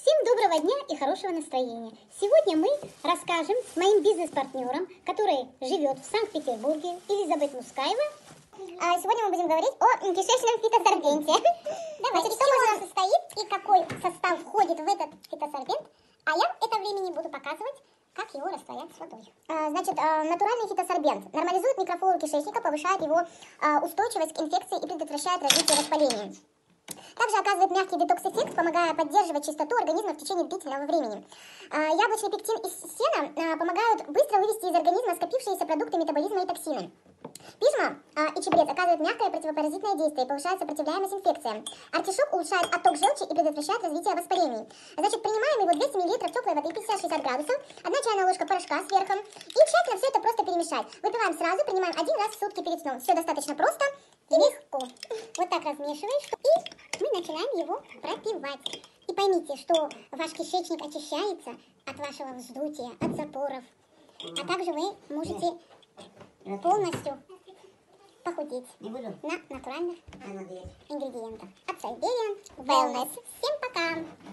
Всем доброго дня и хорошего настроения. Сегодня мы расскажем с моим бизнес-партнером, который живет в Санкт-Петербурге, Элизабет Мускаева. А сегодня мы будем говорить о кишечном фитосорбенте. Давайте, чего он состоит и какой состав входит в этот фитосорбент, а я это времени буду показывать, как его растворять с водой. А, Значит, а, натуральный фитосорбент нормализует микрофлору кишечника, повышает его а, устойчивость к инфекции и предотвращает развитие воспаления. Также оказывает мягкий детокс-эффект, помогая поддерживать чистоту организма в течение длительного времени. А, Яблочный пектин и сена помогают быстро вывести из организма скопившиеся продукты метаболизма и токсины. Пижма а, и чебрец оказывают мягкое противопаразитное действие и повышает сопротивляемость инфекциям. Артишок улучшает отток желчи и предотвращает развитие воспалений. Значит, принимаем его 200 мл теплой воды 50-60 градусов, одна чайная ложка порошка сверху и тщательно все это просто перемешать. Выпиваем сразу, принимаем один раз в сутки перед сном. Все достаточно просто и легко. Вот так размешиваешь и начинаем его пропивать. И поймите, что ваш кишечник очищается от вашего вздутия, от запоров. А также вы можете полностью похудеть на натуральных А, ингредиентах. От Сайберия Wellness. Всем пока!